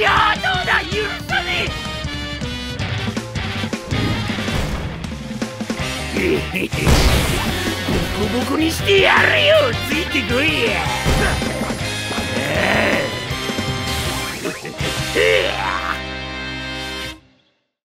邪道だ許さねえ。ボコボコにしてやるよついてこいや。